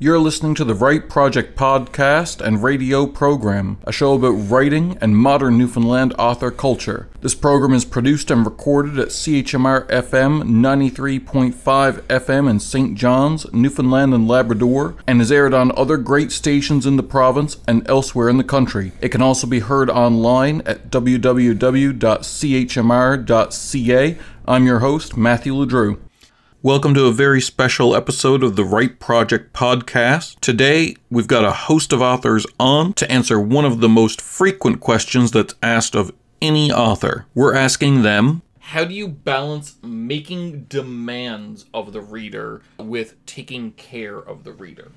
You're listening to the Write Project podcast and radio program, a show about writing and modern Newfoundland author culture. This program is produced and recorded at CHMR FM 93.5 FM in St. John's, Newfoundland and Labrador, and is aired on other great stations in the province and elsewhere in the country. It can also be heard online at www.chmr.ca. I'm your host, Matthew LeDrew. Welcome to a very special episode of the Write Project podcast. Today, we've got a host of authors on to answer one of the most frequent questions that's asked of any author. We're asking them How do you balance making demands of the reader with taking care of the reader?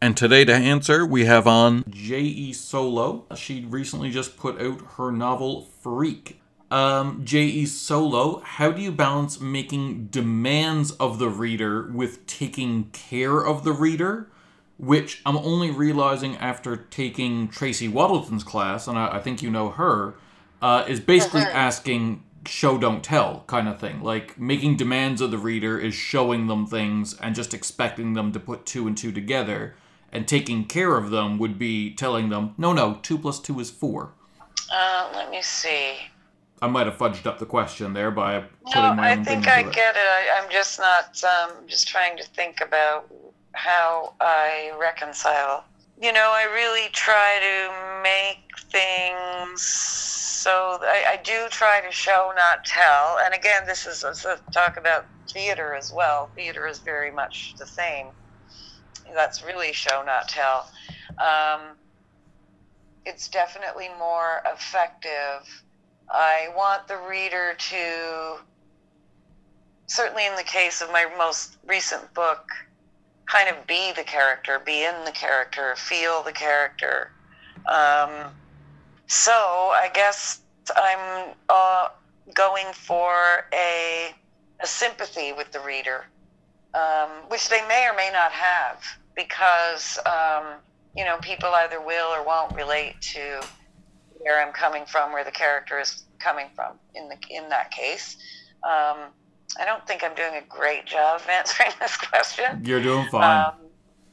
And today, to answer, we have on J.E. Solo. She recently just put out her novel Freak um, J.E. Solo, how do you balance making demands of the reader with taking care of the reader? Which I'm only realizing after taking Tracy Waddleton's class, and I, I think you know her, uh, is basically uh-huh. asking show don't tell kind of thing. Like making demands of the reader is showing them things and just expecting them to put two and two together. And taking care of them would be telling them, no, no, two plus two is four. Uh, let me see. I might have fudged up the question there by putting no, my own I think I get it. I, am just not. Um, just trying to think about how I reconcile. You know, I really try to make things so. I, I do try to show, not tell. And again, this is a talk about theater as well. Theater is very much the same. That's really show, not tell. Um, it's definitely more effective I want the reader to, certainly in the case of my most recent book, kind of be the character, be in the character, feel the character. Um, so I guess I'm uh, going for a, a sympathy with the reader, um, which they may or may not have, because um, you know people either will or won't relate to where I'm coming from, where the character is coming from in the in that case. Um, I don't think I'm doing a great job answering this question. You're doing fine. Um,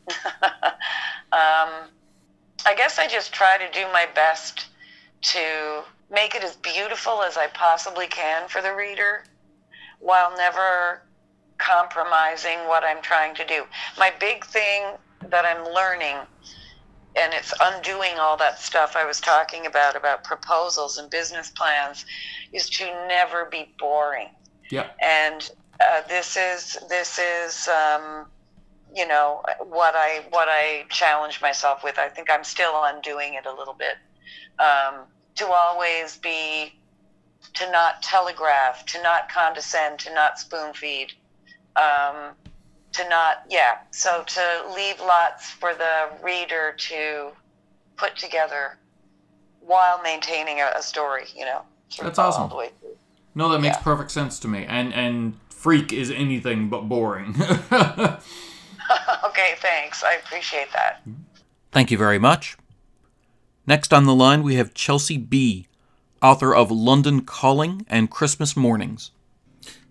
um, I guess I just try to do my best to make it as beautiful as I possibly can for the reader, while never compromising what I'm trying to do. My big thing that I'm learning and it's undoing all that stuff I was talking about about proposals and business plans is to never be boring. Yeah. And uh, this is this is um, you know what I what I challenge myself with. I think I'm still undoing it a little bit. Um, to always be to not telegraph, to not condescend, to not spoon feed. Um, to not yeah so to leave lots for the reader to put together while maintaining a, a story you know that's awesome. no that makes yeah. perfect sense to me. And and freak is anything but boring. Okay thanks. I appreciate that. Thank you very much. Next on the line we have Chelsea Bee author of london calling and christmas mornings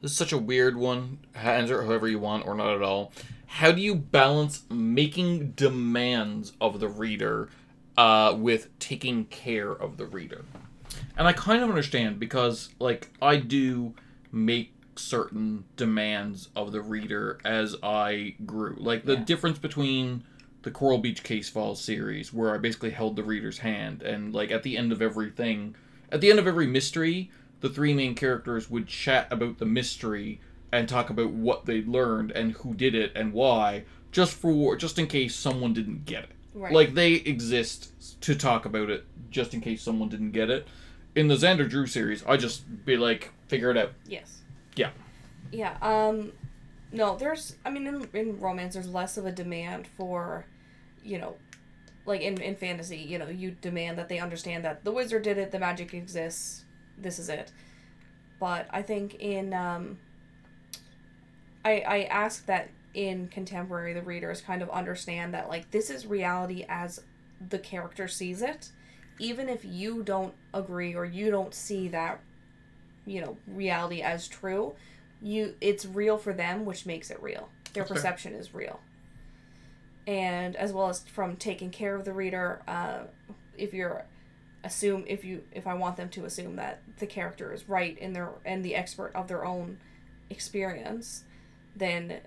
this is such a weird one. Answer it however you want or not at all. How do you balance making demands of the reader uh, with taking care of the reader? And I kind of understand because, like, I do make certain demands of the reader as I grew. Like, the yeah. difference between the Coral Beach Case Files series, where I basically held the reader's hand, and, like, at the end of everything, at the end of every mystery, the three main characters would chat about the mystery and talk about what they learned and who did it and why, just for just in case someone didn't get it. Right. Like they exist to talk about it just in case someone didn't get it. In the Xander Drew series, I just be like, figure it out. Yes. Yeah. Yeah. Um. No, there's. I mean, in in romance, there's less of a demand for, you know, like in in fantasy, you know, you demand that they understand that the wizard did it, the magic exists, this is it. But I think in um, I I ask that in contemporary the readers kind of understand that like this is reality as the character sees it even if you don't agree or you don't see that you know reality as true you it's real for them which makes it real their perception is real and as well as from taking care of the reader. Uh, if you're assume if you if I want them to assume that the character is right in their and the expert of their own experience, then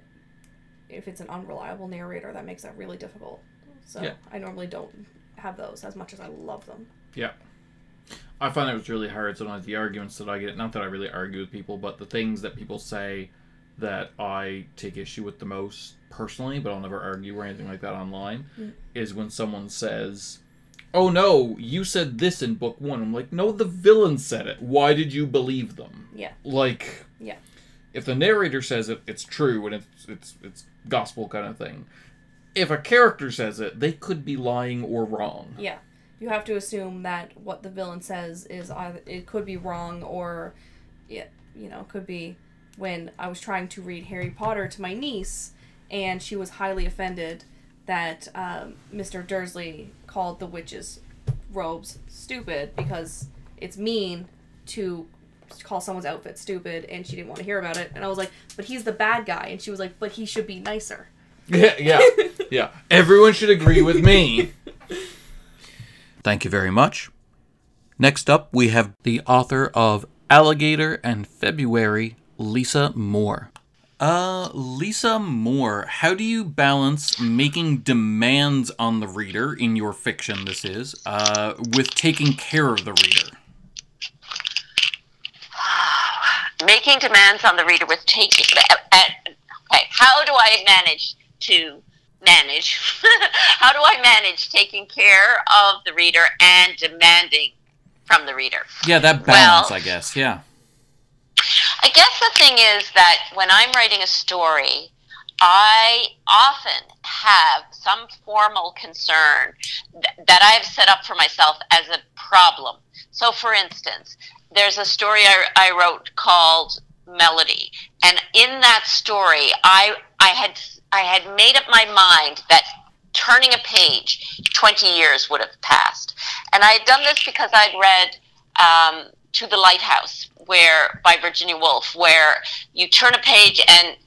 if it's an unreliable narrator, that makes that really difficult. So Yeah. I normally don't have those as much as I love them. Yeah. I find it was really hard sometimes the arguments that I get not that I really argue with people, but the things that people say that I take issue with the most personally, but I'll never argue or anything like that online, Mm. is when someone says, Oh no, you said this in book one. I'm like, no, the villain said it. Why did you believe them? Yeah. Like Yeah. if the narrator says it, it's true and it's it's it's gospel kind of thing. If a character says it, they could be lying or wrong. Yeah. You have to assume that what the villain says is either it could be wrong or it you know, could be when I was trying to read Harry Potter to my niece and she was highly offended that um, Mr. Dursley called the witches' robes stupid because it's mean to call someone's outfit stupid and she didn't want to hear about it and I was like, "But he's the bad guy." And she was like, "But he should be nicer." Yeah, yeah, yeah. Everyone should agree with me. Thank you very much. Next up, we have the author of Alligator and February, Lisa Moore. Uh, Lisa Moore, how do you balance making demands on the reader in your fiction, this is, uh, with taking care of the reader? making demands on the reader with taking. Uh, uh, okay, how do I manage to manage? how do I manage taking care of the reader and demanding from the reader? Yeah, that balance, Well- I guess, yeah. I guess the thing is that when I'm writing a story, I often have some formal concern th- that I have set up for myself as a problem. So, for instance, there's a story I, I wrote called Melody, and in that story, I I had I had made up my mind that turning a page, 20 years would have passed, and I had done this because I'd read. Um, to the Lighthouse, where by Virginia Woolf, where you turn a page and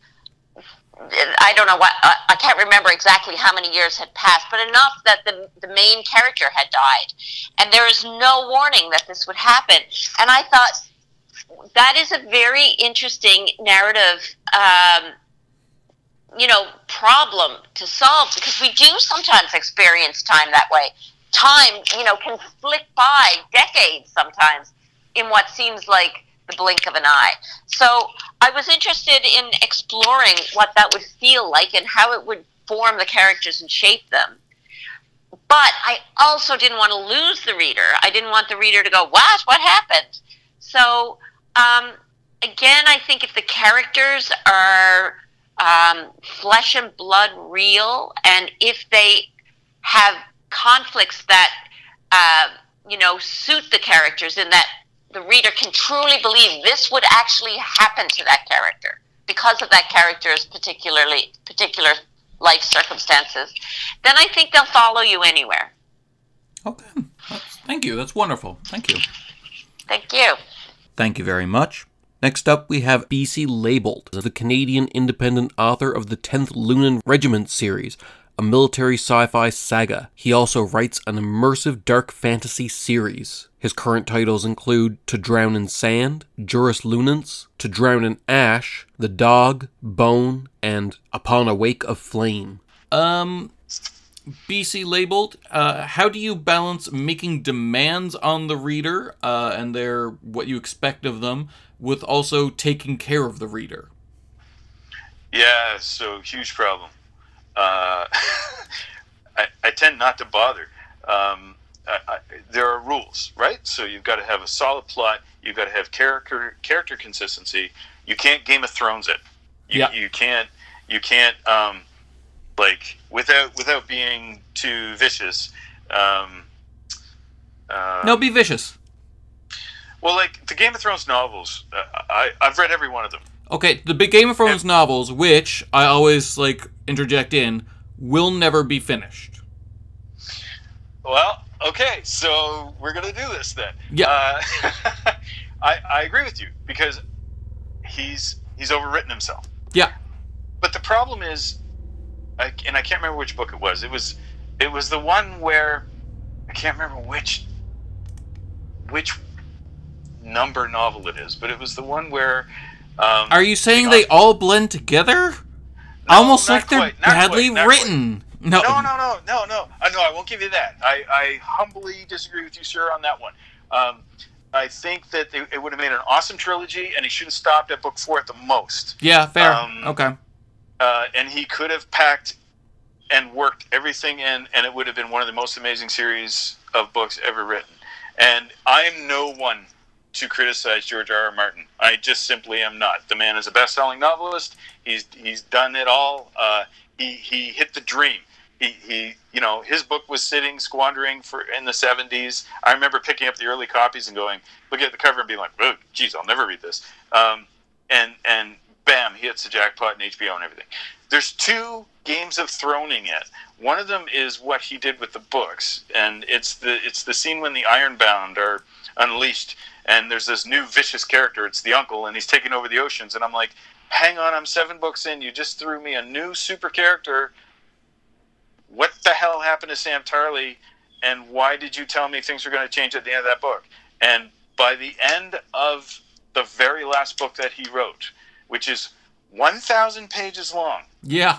I don't know what I can't remember exactly how many years had passed, but enough that the the main character had died, and there is no warning that this would happen. And I thought that is a very interesting narrative. Um, you know, problem to solve because we do sometimes experience time that way. Time, you know, can flick by decades sometimes in what seems like the blink of an eye. So I was interested in exploring what that would feel like and how it would form the characters and shape them. But I also didn't want to lose the reader. I didn't want the reader to go, "What? What happened?" So um, again, I think if the characters are um, flesh and blood real, and if they have conflicts that uh, you know suit the characters, in that the reader can truly believe this would actually happen to that character because of that character's particularly particular life circumstances, then I think they'll follow you anywhere. Okay. That's, thank you. That's wonderful. Thank you. Thank you. Thank you very much. Next up, we have BC Laybolt, the Canadian independent author of the 10th Lunan Regiment series, a military sci fi saga. He also writes an immersive dark fantasy series. His current titles include To Drown in Sand, Juris Lunans, To Drown in Ash, The Dog, Bone, and Upon a Wake of Flame. Um, BC Laybolt. Uh, how do you balance making demands on the reader uh, and their what you expect of them with also taking care of the reader? Yeah, so huge problem. Uh, I, I tend not to bother. Um, I, I, there are rules, right? So you've got to have a solid plot. You've got to have character character consistency. You can't Game of Thrones it. You, Yeah. you can't you can't um, like without without being too vicious. Um, uh, No, be vicious. Well, like the Game of Thrones novels, uh, I I've read every one of them. Okay, the big Game of Thrones novels, which I always like interject in, will never be finished. Well, okay, so we're gonna do this then. Yeah. Uh, I I agree with you because he's he's overwritten himself. Yeah. But the problem is, I, and I can't remember which book it was. It was it was the one where I can't remember which which number novel it is, but it was the one where. Um, Are you saying the they all blend together? No, Almost like they're quite, badly quite, written. No, No, no, no, no, no. Uh, no, I won't give you that. I, I humbly disagree with you, sir, on that one. Um, I think that they, it would have made an awesome trilogy, and he should have stopped at book four at the most. Yeah, fair. Um, okay. Uh, and he could have packed and worked everything in, and it would have been one of the most amazing series of books ever written. And I'm no one to criticize George R. R. Martin. I just simply am not. The man is a best-selling novelist. He's he's done it all. Uh, he he hit the dream. He, he you know his book was sitting squandering for in the 70s. I remember picking up the early copies and going looking at the cover and being like, "Oh, geez, I'll never read this." Um, and and bam, he hits the jackpot in HBO and everything. There's two games of throning it. One of them is what he did with the books, and it's the it's the scene when the Ironborn are unleashed, and there's this new vicious character. It's the uncle, and he's taking over the oceans. And I'm like, hang on, I'm seven books in. You just threw me a new super character. What the hell happened to Sam Tarly? And why did you tell me things were going to change at the end of that book? And by the end of the very last book that he wrote, which is 1,000 pages long, Yeah.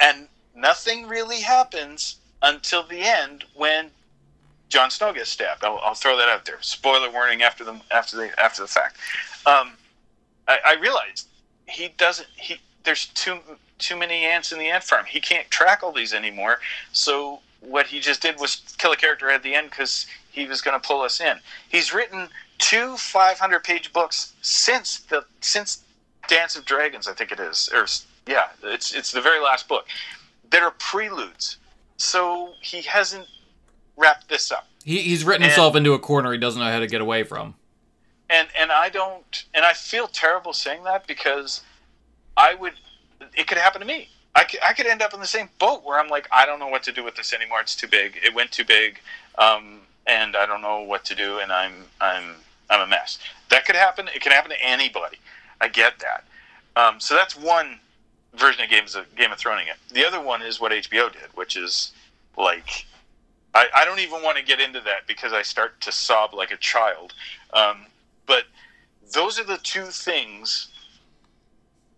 and nothing really happens until the end when Jon Snow gets stabbed. I'll, I'll throw that out there. Spoiler warning after the after the after the fact. Um, I, I realized he doesn't. He there's too too many ants in the ant farm. He can't track all these anymore. So what he just did was kill a character at the end because he was going to pull us in. He's written two 500 page books since the since Dance of Dragons, I think it is, or yeah, it's it's the very last book. That are preludes. So he hasn't wrapped this up. He, he's written And- himself into a corner he doesn't know how to get away from. and and I don't and I feel terrible saying that because I would it could happen to me. I could, I could end up in the same boat where I'm like I don't know what to do with this anymore. It's too big. It went too big, um, and I don't know what to do. And I'm I'm I'm a mess. That could happen. It can happen to anybody. I get that. Um, so that's one version of Games of Game of Thrones. It. The other one is what HBO did, which is like I, I don't even want to get into that because I start to sob like a child. Um, but those are the two things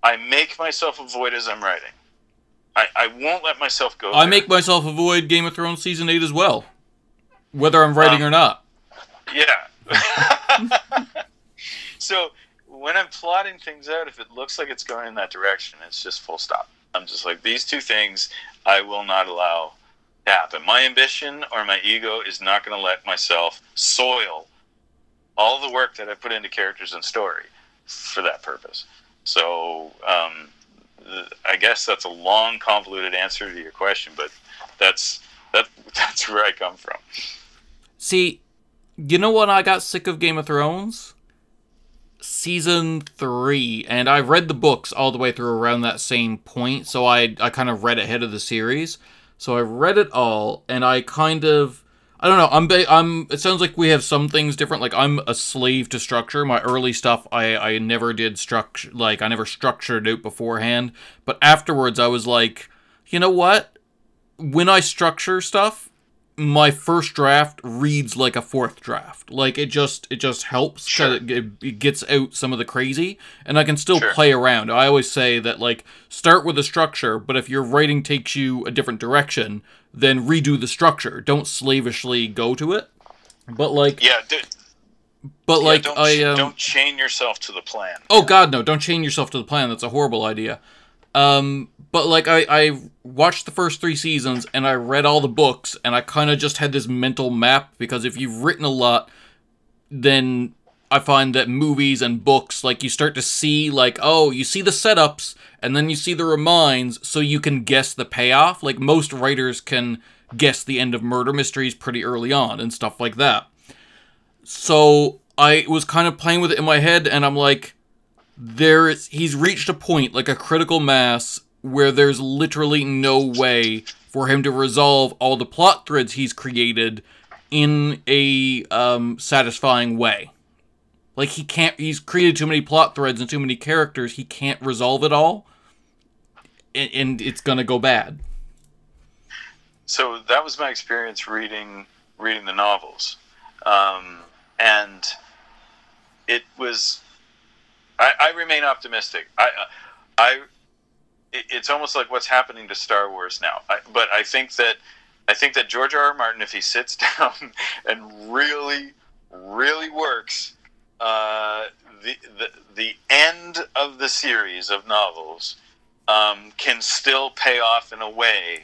I make myself avoid as I'm writing. I, I won't let myself go. I there. make myself avoid Game of Thrones season eight as well, whether I'm writing Um, or not. Yeah. so when I'm plotting things out, if it looks like it's going in that direction, it's just full stop. I'm just like, these two things I will not allow to happen. My ambition or my ego is not going to let myself soil all the work that I put into characters and story for that purpose. So um, I guess that's a long, convoluted answer to your question, but that's that that's where I come from. See, you know what? I got sick of Game of Thrones? Season three, and I read the books all the way through around that same point, so I I kind of read ahead of the series. So I read it all, and I kind of I don't know. I'm I'm. It sounds like we have some things different. Like I'm a slave to structure. My early stuff, I I never did structure. Like I never structured out beforehand. But afterwards, I was like, you know what? When I structure stuff, my first draft reads like a fourth draft. Like it just it just helps Sure. It, it, gets out some of the crazy, and I can still Sure. play around. I always say that like start with a structure, but if your writing takes you a different direction, then redo the structure. Don't slavishly go to it. But like, Yeah, d- but yeah, like don't, I um, don't chain yourself to the plan. Oh God, no! Don't chain yourself to the plan. That's a horrible idea. Um, but like I, I watched the first three seasons and I read all the books and I kind of just had this mental map because if you've written a lot, then I find that movies and books like you start to see like oh you see the setups and then you see the reminds so you can guess the payoff. Like most writers can guess the end of murder mysteries pretty early on and stuff like that. So I was kind of playing with it in my head and I'm like there is he's reached a point like a critical mass where there's literally no way for him to resolve all the plot threads he's created in a um, satisfying way. Like he can't he's created too many plot threads and too many characters he can't resolve it all and, and it's gonna go bad. so that was my experience reading reading the novels. Um, and it was I, I remain optimistic. I I it- it's almost like what's happening to Star Wars now I, but I think that I think that George R. R. Martin if he sits down and really really works uh, the, the the end of the series of novels um, can still pay off in a way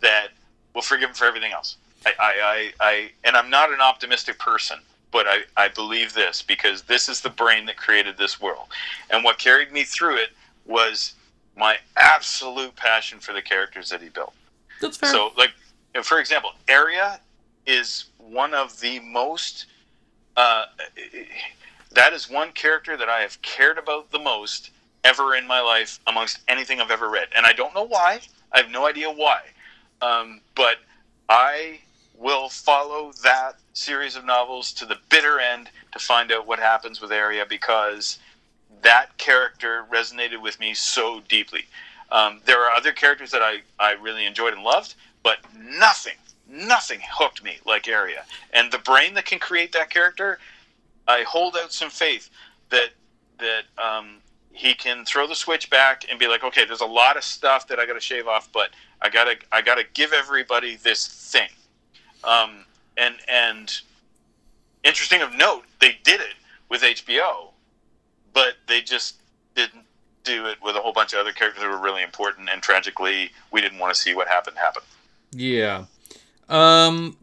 that will forgive him for everything else. I, I, I, I and I'm not an optimistic person, but I, I believe this because this is the brain that created this world. And what carried me through it was my absolute passion for the characters that he built. That's fair. So, like, for example, Arya is one of the most. Uh, that is one character that I have cared about the most ever in my life amongst anything I've ever read. And I don't know why. I have no idea why. Um, but I will follow that series of novels to the bitter end to find out what happens with Arya because that character resonated with me so deeply. Um, there are other characters that I, I really enjoyed and loved, but nothing, nothing hooked me like Arya. And the brain that can create that character, I hold out some faith that that um, he can throw the switch back and be like, okay, there's a lot of stuff that I got to shave off, but I gotta I gotta give everybody this thing. Um, and and interesting of note, they did it with HBO, but they just didn't do it with a whole bunch of other characters that were really important. And tragically, we didn't want to see what happened happen. Yeah. Um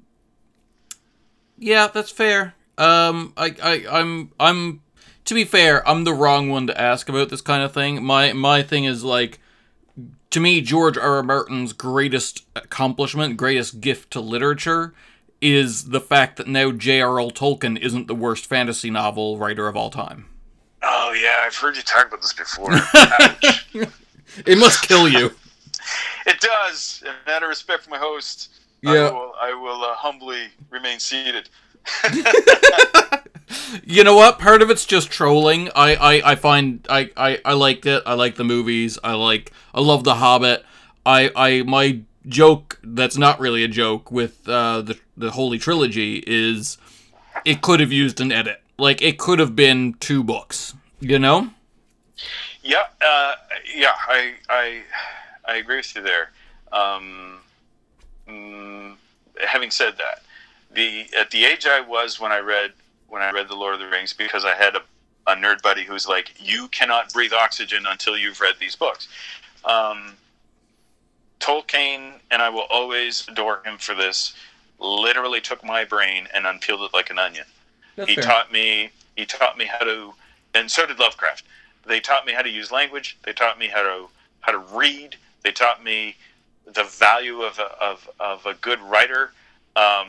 Yeah, that's fair. Um I, I I'm I'm to be fair, I'm the wrong one to ask about this kind of thing. My my thing is like to me George R. R. Martin's greatest accomplishment, greatest gift to literature is the fact that now J.R.R. Tolkien isn't the worst fantasy novel writer of all time. Oh yeah, I've heard you talk about this before. It must kill you. it does. And out of respect for my host, Yeah. I will, I will uh, humbly remain seated. You know what? Part of it's just trolling. I, I, I find I, I, I liked it. I like the movies. I like I love The Hobbit. I, I my joke that's not really a joke with uh, the the Holy Trilogy is it could have used an edit. Like it could have been two books. You know? Yeah, uh, yeah, I, I, I agree with you there. Um, mm, having said that, the at the age I was when I read when I read the Lord of the Rings, because I had a, a nerd buddy who's like, "You cannot breathe oxygen until you've read these books." Um, Tolkien, and I will always adore him for this. Literally took my brain and unpeeled it like an onion. he taught me. He taught me how to, and so did Lovecraft. They taught me how to use language. They taught me how to how to read. They taught me the value of a, of, of a good writer. Um,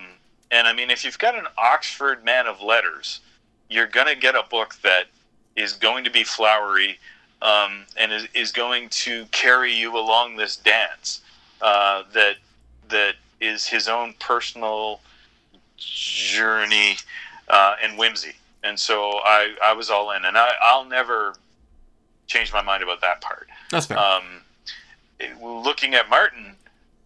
and I mean, if you've got an Oxford man of letters, you're going to get a book that is going to be flowery um, and is, is going to carry you along this dance uh, that that is his own personal journey uh, and whimsy. And so I, I was all in, and I, I'll never change my mind about that part. That's fair. Um, looking at Martin,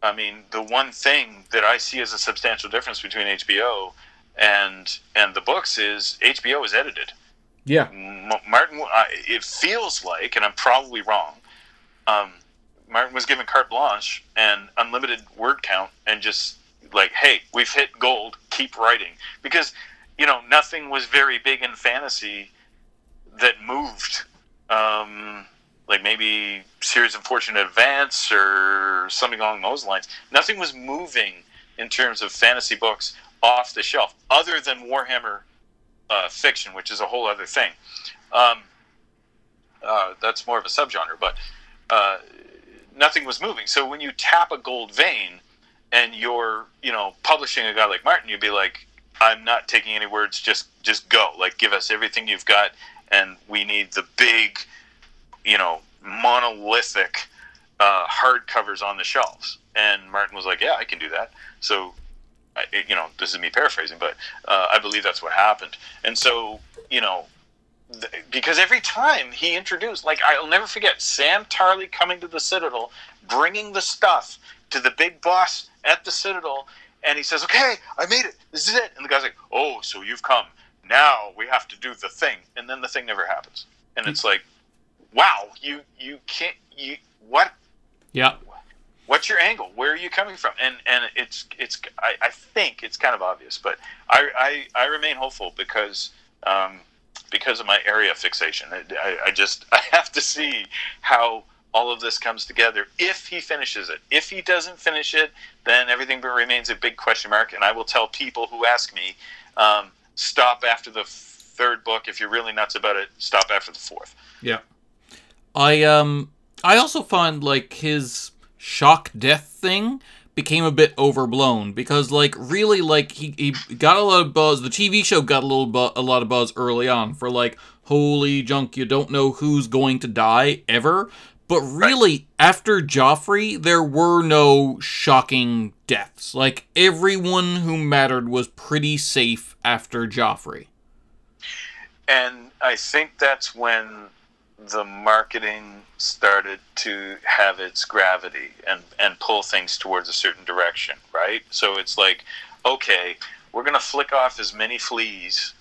I mean, the one thing that I see as a substantial difference between HBO and and the books is HBO is edited. yeah. M- Martin, I- it feels like, and I'm probably wrong. Um, Martin was given carte blanche and unlimited word count, and just like, hey, we've hit gold, keep writing, because you know nothing was very big in fantasy that moved. Um, like maybe series of fortunate events or something along those lines. Nothing was moving in terms of fantasy books off the shelf, other than Warhammer uh, fiction, which is a whole other thing. Um, uh, that's more of a subgenre, but uh, nothing was moving. So when you tap a gold vein and you're, you know, publishing a guy like Martin, you'd be like, I'm not taking any words. Just, just go. Like, give us everything you've got, and we need the big, you know, monolithic uh, hardcovers on the shelves. And Martin was like, "Yeah, I can do that." So, I, you know, this is me paraphrasing, but uh, I believe that's what happened. And so, you know, th- because every time he introduced, like I'll never forget Sam Tarly coming to the Citadel, bringing the stuff to the big boss at the Citadel, and he says, "Okay, I made it. This is it." And the guy's like, "Oh, so you've come. Now we have to do the thing." And then the thing never happens, and it's like, "Wow, you you can't you what Yeah. what's your angle? Where are you coming from? And and it's it's I, I think it's kind of obvious, but I I, I remain hopeful because um, because of my Arya fixation. I, I, I just I have to see how all of this comes together. If he finishes it, if he doesn't finish it, then everything remains a big question mark. And I will tell people who ask me, um, stop after the third book. If you're really nuts about it, stop after the fourth. Yeah. I um I also find like his shock death thing became a bit overblown because like really like he, he got a lot of buzz the TV show got a little bu- a lot of buzz early on for like holy junk you don't know who's going to die ever but really after Joffrey there were no shocking deaths like everyone who mattered was pretty safe after Joffrey And I think that's when the marketing started to have its gravity and, and pull things towards a certain direction, right? So it's like, okay, we're going to flick off as many fleas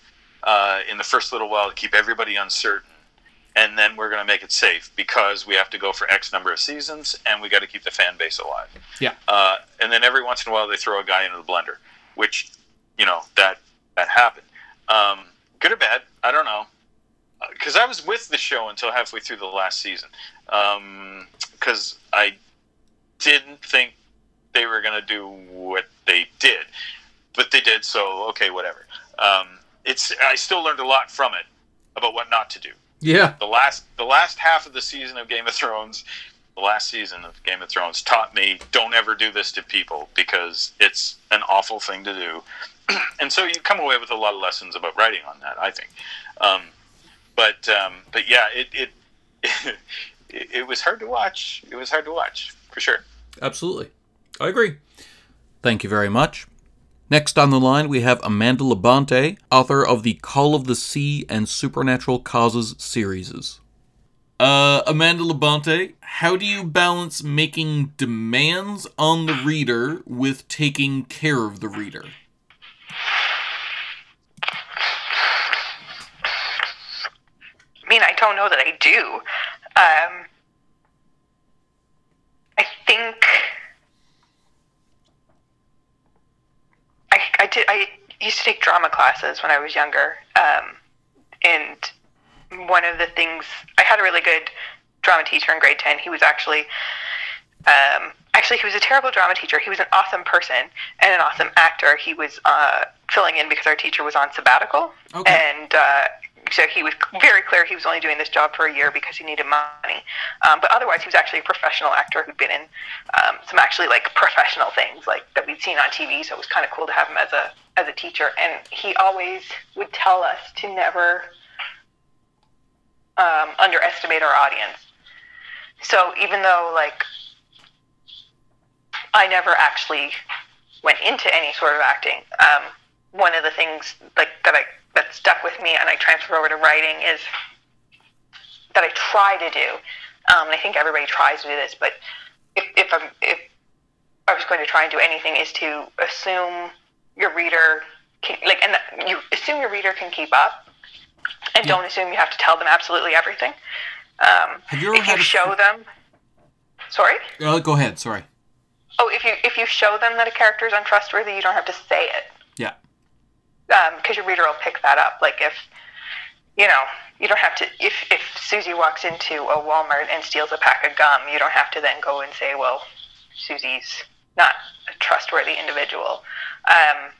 uh, in the first little while to keep everybody uncertain. And then we're going to make it safe because we have to go for X number of seasons and we got to keep the fan base alive. Yeah. Uh, and then every once in a while they throw a guy into the blender, which, you know, that, that happened. Um, good or bad, I don't know because I was with the show until halfway through the last season. Because I didn't think they were going to do what they did, but they did. So okay, whatever. Um, it's I still learned a lot from it about what not to do. Yeah. The last the last half of the season of Game of Thrones, the last season of Game of Thrones taught me don't ever do this to people because it's an awful thing to do. and so you come away with a lot of lessons about writing on that. I think. Um, but um, but yeah, it it, it it was hard to watch. It was hard to watch for sure. Absolutely. I agree. Thank you very much. Next on the line, we have Amanda Labonte, author of the Call of the Sea and Supernatural Causes series. Uh, Amanda Labonte, how do you balance making demands on the reader with taking care of the reader? I mean, I don't know that I do. Um, I think I, I did. I used to take drama classes when I was younger, um, and one of the things I had a really good drama teacher in grade ten. He was actually. Um, actually, he was a terrible drama teacher. He was an awesome person and an awesome actor. He was uh, filling in because our teacher was on sabbatical, Okay. and uh, so he was very clear he was only doing this job for a year because he needed money. Um, but otherwise, he was actually a professional actor who'd been in um, some actually like professional things like that we'd seen on TV. So it was kind of cool to have him as a as a teacher. And he always would tell us to never um, underestimate our audience. So even though like I never actually went into any sort of acting, um, one of the things like that I that stuck with me and I transfer over to writing is that I try to do. Um, and I think everybody tries to do this, but if if I'm if I was going to try and do anything, is to assume your reader can like and that you assume your reader can keep up, and don't assume you have to tell them absolutely everything. Um, Have you ever if had you a- show them, sorry. Uh, go ahead, sorry. Oh, if you if you show them that a character is untrustworthy, you don't have to say it Because your reader will pick that up. Like if you know, you don't have to. If if Susie walks into a Walmart and steals a pack of gum, you don't have to then go and say, well, Susie's not a trustworthy individual. Um,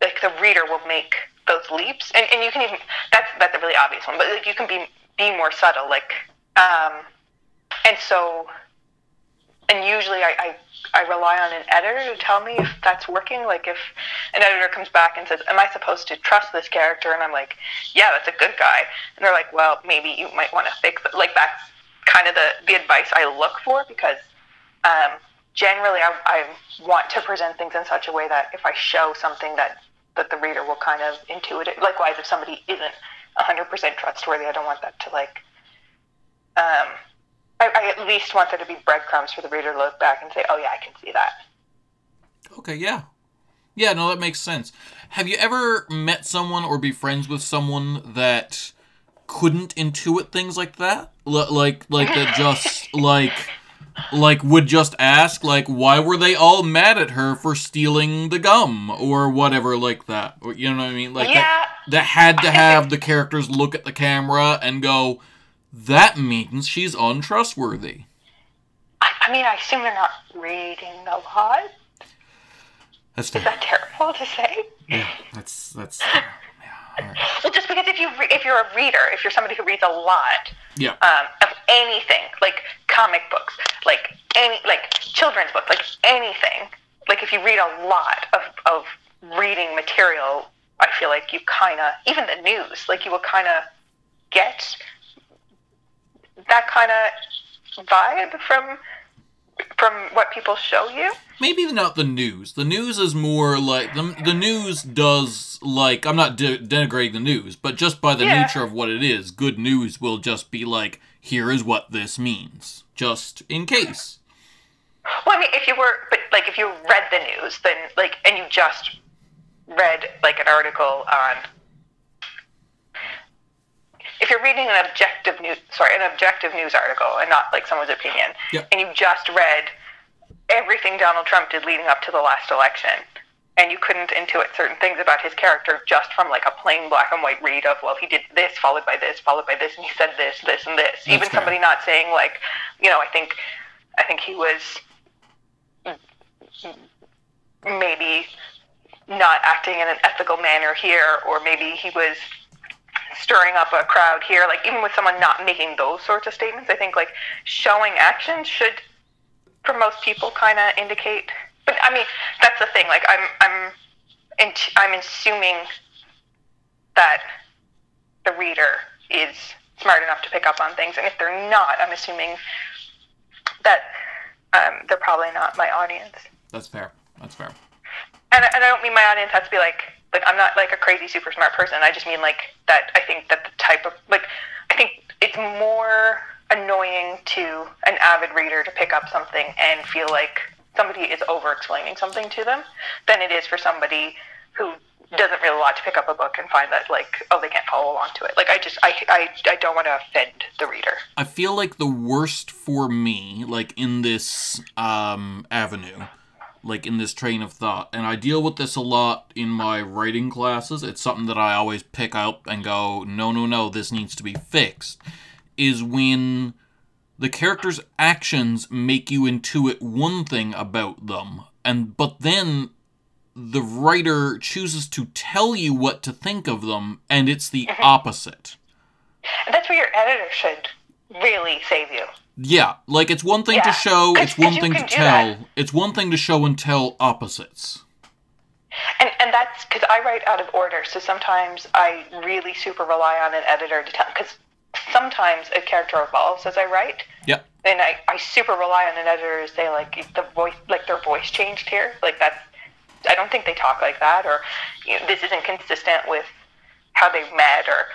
like the reader will make those leaps, and, and you can even that's that's a really obvious one, but like you can be be more subtle. Like, um, and so and usually I, I I rely on an editor to tell me if that's working. Like if an editor comes back and says, "Am I supposed to trust this character?" and I'm like, "Yeah, that's a good guy," and they're like, "Well, maybe you might want to fix it." Like that's kind of the the advice I look for because um, generally I, I want to present things in such a way that if I show something that that the reader will kind of intuit it. Likewise, if somebody isn't 100% trustworthy. I don't want that to like. Um, I, I at least want there to be breadcrumbs for the reader to look back and say, "Oh yeah, I can see that." Okay, yeah. Yeah, no, that makes sense. Have you ever met someone or be friends with someone that couldn't intuit things like that? L- like, like that just, like, like would just ask, like, why were they all mad at her for stealing the gum or whatever like that? Or, you know what I mean? Like, yeah, that, that had to have the characters look at the camera and go, that means she's untrustworthy. I, I mean, I assume they're not reading a lot. That's Is that terrible to say? Yeah, that's, that's, Well, just because if you re- if you're a reader, if you're somebody who reads a lot yeah. um, of anything, like comic books, like any like children's books, like anything, like if you read a lot of of reading material, I feel like you kind of even the news, like you will kind of get that kind of vibe from from what people show you. maybe not the news. The news is more like the, the news does like I'm not de- denigrating the news, but just by the Yeah. nature of what it is, good news will just be like here is what this means, just in case. Well, I mean, if you were, but like if you read the news, then like, and you just read like an article on, if you're reading an objective news, sorry, an objective news article, and not like someone's opinion, Yeah. and you just read everything Donald Trump did leading up to the last election, and you couldn't intuit certain things about his character just from like a plain black and white read of, well, he did this, followed by this, followed by this, and he said this, this, and this. Even fair. somebody not saying like, you know, I think, I think he was maybe not acting in an ethical manner here, or maybe he was stirring up a crowd here. Like even with someone not making those sorts of statements, I think like showing action should, for most people, kind of indicate. But I mean, that's the thing. Like I'm, I'm, I'm assuming that the reader is smart enough to pick up on things, and if they're not, I'm assuming that um, they're probably not my audience. That's fair. That's fair. And, and I don't mean my audience has to be like like I'm not like a crazy super smart person. I just mean like that. I think that the type of like I think it's more annoying to an avid reader to pick up something and feel like somebody is over explaining something to them than it is for somebody who doesn't really want to pick up a book and find that like oh they can't follow along to it. Like I just I I, I don't want to offend the reader. I feel like the worst for me, like in this um, avenue, like in this train of thought, and I deal with this a lot in my writing classes. It's something that I always pick up and go, no, no, no, this needs to be fixed. Is when the character's actions make you intuit one thing about them, and but then the writer chooses to tell you what to think of them, and it's the mm-hmm. opposite. And that's where your editor should really save you. Yeah, like it's one thing to show, it's one thing to tell. It's one thing to show and tell opposites. And and that's because I write out of order, so sometimes I really super rely on an editor to tell. Because sometimes a character evolves as I write, Yep. and I, I super rely on an editor to say like the voice, like their voice changed here, like that's. I don't think they talk like that, or you know, this isn't consistent with how they met, or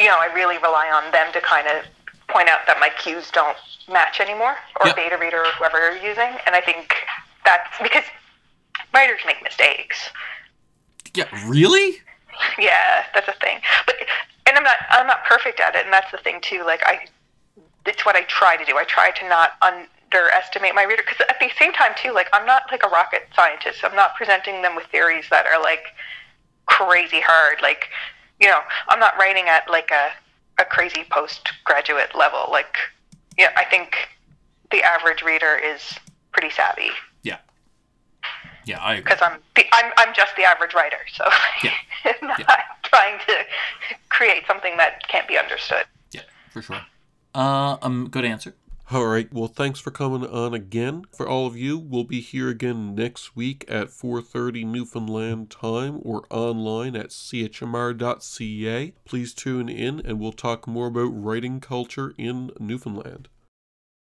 you know, I really rely on them to kind of point out that my cues don't match anymore, or Yep. beta reader or whoever you're using, and I think that's because writers make mistakes. Yeah, really? Yeah, that's a thing. But and I'm not I'm not perfect at it, and that's the thing too. Like I, it's what I try to do. I try to not underestimate my reader because at the same time too, like I'm not like a rocket scientist. I'm not presenting them with theories that are like crazy hard. Like you know, I'm not writing at like a a crazy postgraduate level. Like yeah, I think the average reader is pretty savvy Yeah. Yeah, I agree. because I'm the, I'm I'm just the average writer, so Yeah. I'm not trying to create something that can't be understood. Yeah, for sure. Uh, um, good answer. All right. Well, thanks for coming on again. For all of you, we'll be here again next week at 4:30 Newfoundland time or online at chmr.ca. Please tune in and we'll talk more about writing culture in Newfoundland.